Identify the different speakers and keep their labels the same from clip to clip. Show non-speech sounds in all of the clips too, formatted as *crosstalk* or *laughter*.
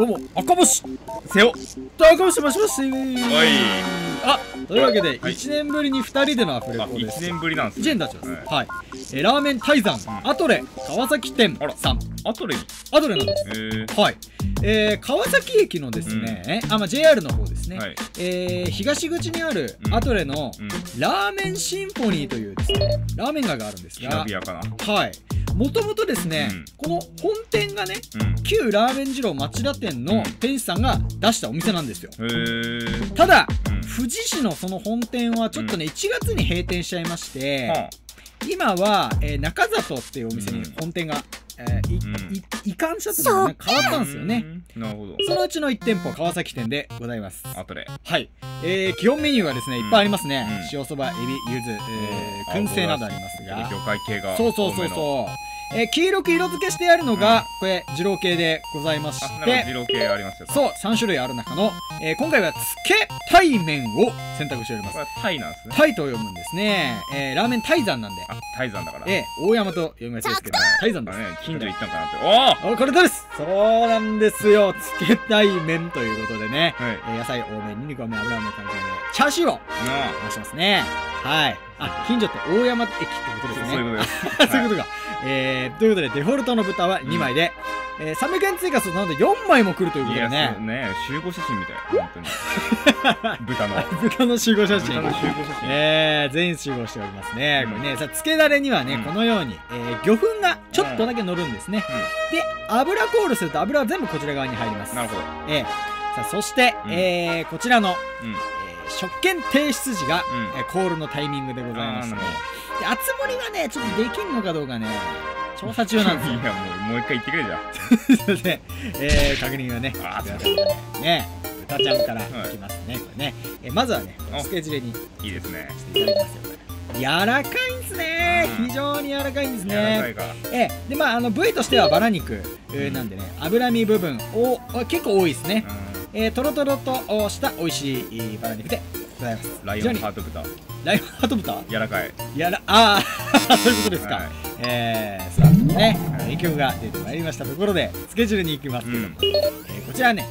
Speaker 1: どうも赤星
Speaker 2: せよ
Speaker 1: 高星もしもし
Speaker 2: おい。
Speaker 1: あというわけで
Speaker 2: はい。
Speaker 1: 1年ぶりに2人でのアフレ
Speaker 2: あ1
Speaker 1: コです。
Speaker 2: 年ぶりなんです
Speaker 1: ジェンダーちゃん。ですはい。えーラーメン泰山
Speaker 2: ん。
Speaker 1: アトレ川崎店
Speaker 2: あら。
Speaker 1: さん
Speaker 2: あとでに
Speaker 1: アトレなんです。
Speaker 2: えー、
Speaker 1: はい、えー川崎駅のですね、あまあ、JR の方ですね、
Speaker 2: はい。
Speaker 1: えー東口にある
Speaker 2: うん。
Speaker 1: アトレの
Speaker 2: うん。
Speaker 1: ラーメンシンフォニーというですねラーメン街があるんですが。はい。もともとですね、
Speaker 2: うん。
Speaker 1: この本店がね
Speaker 2: うん。
Speaker 1: 旧ラーメン二郎町田店の店主さんが出したお店なんですよ。ただ
Speaker 2: うん。
Speaker 1: 富士市のその本店はちょっとね、1月に閉店しちゃいまして、
Speaker 2: は
Speaker 1: 今は、えー中里っていうお店に
Speaker 2: うん。
Speaker 1: 本店が、えーい
Speaker 2: うん。
Speaker 1: い移管しちゃったのね変わったんですよね。
Speaker 2: うん。なるほど。
Speaker 1: そのうちの1店舗川崎店でございます。
Speaker 2: あとで。
Speaker 1: はい、えー基本メニューがですねいっぱいありますね、
Speaker 2: うん。
Speaker 1: 塩そばエビゆず、えー、
Speaker 2: うん。
Speaker 1: 燻製などありますが。
Speaker 2: 魚介系が
Speaker 1: そうそうそうそう、えー黄色く色付けしてあるのが、これ二郎系でございまして。
Speaker 2: 二郎系ありますよ。
Speaker 1: そう3種類ある中の、えー今回はつけ鯛麺を選択しております。
Speaker 2: これはタイなんですね。
Speaker 1: タイと読むんですね、えーラーメン泰山なんで。
Speaker 2: あタイ山だから。
Speaker 1: えー大山と読みがちです。けど泰山です。
Speaker 2: あね近所行ったんかなって。お
Speaker 1: おこれです？そうなんですよ。つけ鯛麺ということでね、
Speaker 2: おはい。
Speaker 1: えー野菜多めにんにく多め油多め感じでチャーシューを
Speaker 2: な
Speaker 1: 出してますね。はいあ近所って大山駅ってことですね。
Speaker 2: そういうことです。*laughs*
Speaker 1: そういうことか。えー、ということで、デフォルトの豚は2枚で、えー、300円追加するとなんと4枚も来るということでね。
Speaker 2: そう。ね集合写真みたい本当に。*laughs* 豚の。
Speaker 1: 豚の集合写真。
Speaker 2: 豚。の集合写真。
Speaker 1: えー、全員集合しておりますね。
Speaker 2: うん。
Speaker 1: これね、さ、つけだれにはね、
Speaker 2: うん。
Speaker 1: このように、えー、魚粉がちょっとだけ乗るんですね。で、油コールすると油は全部こちら側に入ります。
Speaker 2: なるほど。
Speaker 1: えー、さあ、そして、
Speaker 2: うん。
Speaker 1: えー、こちらの、
Speaker 2: うん
Speaker 1: えー食券提出時が、
Speaker 2: うん
Speaker 1: えーコールのタイミングでございますね。で、あつ森がね、ちょっとできんのかどうかね、調査中なんですよ。*laughs*
Speaker 2: いやもうもう一回言ってくれじゃん
Speaker 1: すいません、えー、確認はね、
Speaker 2: あー
Speaker 1: してくださいね。ね、豚ちゃんからいきますね、これね。えーまずはね、
Speaker 2: あ
Speaker 1: つけ汁に
Speaker 2: いいですね
Speaker 1: していただきますよ。柔らかいんですね、
Speaker 2: うん
Speaker 1: 非常に柔らかいんですね。えーで、まあ、あの部位としてはバラ肉、えーなんでね、脂身部分をあ結構多いですね。えー、とろとろとおした美味しいえーバラ肉でございます。
Speaker 2: ライオンハート豚
Speaker 1: ライオンハート豚？
Speaker 2: 柔らかい
Speaker 1: やら、*laughs* ああ、そういうことですか。
Speaker 2: はい
Speaker 1: えー、さあ、ね、影響が出てまいりましたところで、スケジュールに行きますけど、
Speaker 2: うん
Speaker 1: えーこちらね、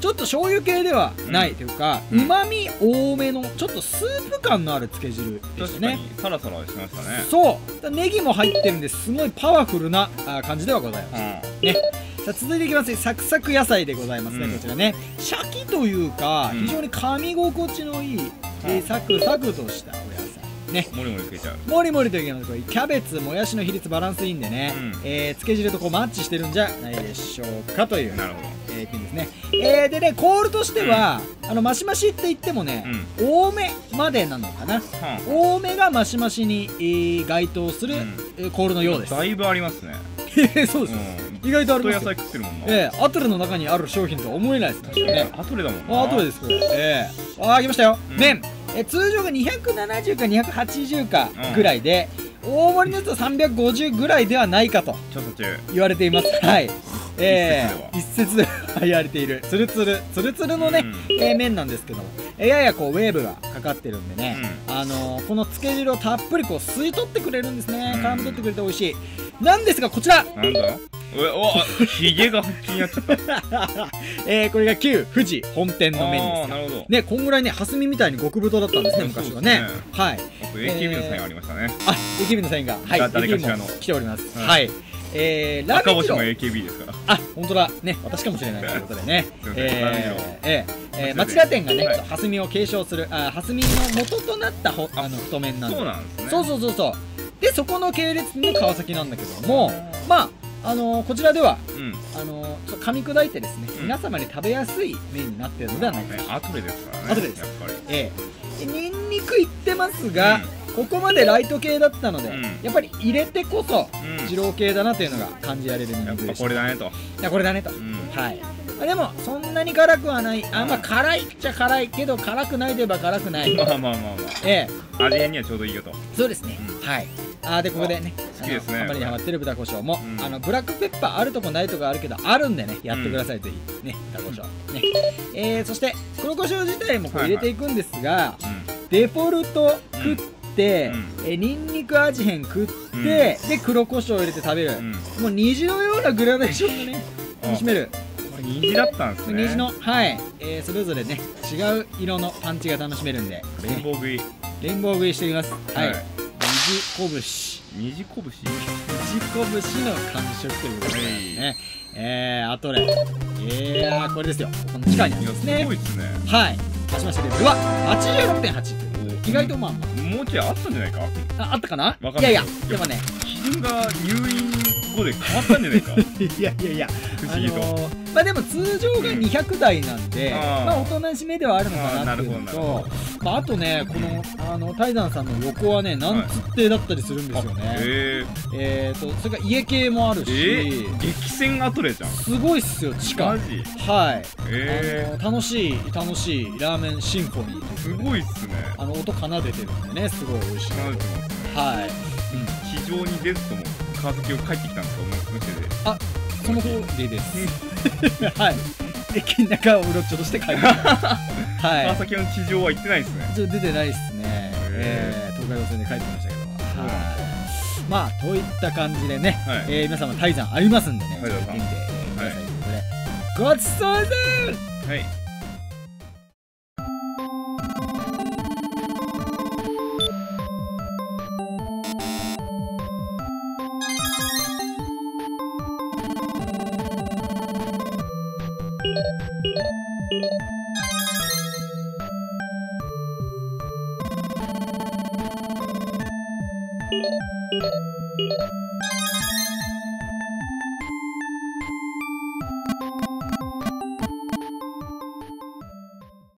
Speaker 1: ちょっと醤油系ではない、
Speaker 2: うん
Speaker 1: というか、
Speaker 2: う
Speaker 1: まみ多めの、ちょっとスープ感のあるつけ汁で
Speaker 2: 確かに
Speaker 1: すね。
Speaker 2: サラサラしましたね
Speaker 1: そう、ネギも入ってるんですごいパワフルなあ感じではございます。
Speaker 2: う
Speaker 1: ね。さあ続いていきます。サクサク野菜でございますね、
Speaker 2: うん。
Speaker 1: こちらね。シャキというか、
Speaker 2: うん。
Speaker 1: 非常に噛み心地のいい、えーサクサクとしたお野菜ね。
Speaker 2: んもりもり食えちゃう。
Speaker 1: もりもりといきますこれキャベツもやしの比率バランスいいんでね、
Speaker 2: うん。
Speaker 1: えーつけ汁とこうマッチしてるんじゃないでしょうかという、
Speaker 2: なるほ
Speaker 1: えー一品ですね、えーでねコールとしては、あのマシマシって言ってもね、多めまでなのかな。
Speaker 2: どは
Speaker 1: 多めがマシマシに、えー該当する、
Speaker 2: うん。
Speaker 1: えーコールのようです。
Speaker 2: だいぶありますね。*laughs*
Speaker 1: そうです、
Speaker 2: うん
Speaker 1: 意外とありますよ。
Speaker 2: 菜食ってるもんな。
Speaker 1: えーアトレの中にある商品とは思えないですね。ね
Speaker 2: アトレだもんな。
Speaker 1: あ後でですこれええ。あー来ましたよ、
Speaker 2: うん。
Speaker 1: 麺。えー通常が270か280かぐらいで、大盛りのやつは350ぐらいではないかと
Speaker 2: 調査中。
Speaker 1: 言われています。*laughs* はい。えー、
Speaker 2: 一
Speaker 1: 一説では言われている。つるつるつるつるのね、
Speaker 2: うん。
Speaker 1: えー麺なんですけども、えーややこうウェーブがかかってるんでね、あのーこのつけ汁をたっぷりこう吸い取ってくれるんですね。
Speaker 2: うん。
Speaker 1: 絡み取ってくれて美味しい。なんですがこちら。
Speaker 2: なんだ？おあひげが気になっちゃった。*laughs*
Speaker 1: えーこれが旧富士本店の麺です。
Speaker 2: あーなるほど。
Speaker 1: ね、こんぐらいね、蓮見みたいに極太だったんですね、
Speaker 2: うん
Speaker 1: 昔はね。
Speaker 2: ね。
Speaker 1: はい。
Speaker 2: あと AKB のサインありましたね。
Speaker 1: あ、AKB のサインが、はい、
Speaker 2: だ誰かしらの。
Speaker 1: 来ております。
Speaker 2: はい
Speaker 1: はい。えー、ラーメン二郎。
Speaker 2: 赤星も AKB ですから。
Speaker 1: あ、本当だ。ね、私かもしれないということでね。えー、えー、えー、町
Speaker 2: 町田
Speaker 1: 田店がね、
Speaker 2: はい。
Speaker 1: 蓮見を継承する、あ、蓮見の元となったほあの太麺なんで。
Speaker 2: そうなんですね。
Speaker 1: そうそうそうそう。で、そこの系列の川崎なんだけども、まあ、あのーこちらでは、
Speaker 2: うん。
Speaker 1: あのーちょっと噛み砕いてですね、
Speaker 2: うん。
Speaker 1: 皆様に食べやすい麺になっているのではないかと
Speaker 2: ねアトレですからね。
Speaker 1: アトレです。
Speaker 2: やっぱり。
Speaker 1: ええ、ニンニクいってますが、ここまでライト系だったので、
Speaker 2: うん。
Speaker 1: やっぱり入れてこそ
Speaker 2: うん。
Speaker 1: 二郎系だなというのが感じられるニンニクで
Speaker 2: これだねと。
Speaker 1: いやこれだねと、
Speaker 2: うん。
Speaker 1: はい。まあでもそんなに辛くはない。あまあ辛いっちゃ辛いけど辛くないといえば辛くない。
Speaker 2: まあまあまあま
Speaker 1: ええ。
Speaker 2: あ味変にはちょうどいいよと。
Speaker 1: そうですね、
Speaker 2: うん。
Speaker 1: はいあーでここでね。
Speaker 2: 好きですね
Speaker 1: ハマりにハマってる豚胡椒も、
Speaker 2: うん。
Speaker 1: あのブラックペッパーあるとこないとこあるけどあるんでねやってください、ぜひ。ね豚胡椒ね。えー、そして黒胡椒自体もこう入れていくんですが、
Speaker 2: う
Speaker 1: デフォルト食って、
Speaker 2: うん。
Speaker 1: えニンニク味変食って、で黒胡椒を入れて食べる、
Speaker 2: んうん。
Speaker 1: もう虹のようなグラデーションがね楽しめる。これ
Speaker 2: 虹だったんですね。
Speaker 1: 虹のはい、えーそれぞれね違う色のパンチが楽しめるんで
Speaker 2: レインボー食い。
Speaker 1: レインボー食いしていきます。はい、
Speaker 2: はい
Speaker 1: 虹拳。
Speaker 2: 虹拳
Speaker 1: 虹拳の感触ということでね、えー、あとねいやーこれですよ。この地下にあ
Speaker 2: いや
Speaker 1: りますね。
Speaker 2: すごいっすね。
Speaker 1: はい。出しましたレベルは86.8という意外とまあま
Speaker 2: もうちょいあったんじゃないか？
Speaker 1: あああったかな？
Speaker 2: わかんない。い
Speaker 1: やいやでもね。
Speaker 2: 基準が入院後で変わったんじゃないか。*laughs*
Speaker 1: いやいやいや。
Speaker 2: 不思議と、
Speaker 1: あのーまあでも通常が200台なんで、
Speaker 2: あー。
Speaker 1: まあおとなしめではあるのかなっていうのと
Speaker 2: ほ
Speaker 1: まあ、あとねこのあの泰山さんの横はねなんつってだったりするんですよね、
Speaker 2: え
Speaker 1: えー、とそれから家系もある
Speaker 2: ー、
Speaker 1: し、
Speaker 2: えー、激戦アトレじゃん。
Speaker 1: すごいっすよ地下。
Speaker 2: マジ？
Speaker 1: はい、
Speaker 2: え
Speaker 1: あの楽しい楽しいラーメンシンフォニー
Speaker 2: ー、すごいっすね。
Speaker 1: あの音奏でてるんでねすごい美味しい。
Speaker 2: 離れてますね。
Speaker 1: はい、
Speaker 2: 地上に出るとも川崎を帰ってきたんですか？もう無視で。
Speaker 1: その通りですはい駅 *laughs* の中をうろちょろして帰りましたはい
Speaker 2: 川崎の地上は行ってないですね。
Speaker 1: ちょ出てないですね、えー、東海道線で帰ってきましたけど、はい、まあといった感じでね、
Speaker 2: はい。
Speaker 1: えー皆様泰山ありますんでね、
Speaker 2: はい
Speaker 1: 行ってみてください。とい。うことごちそうさん
Speaker 2: はい「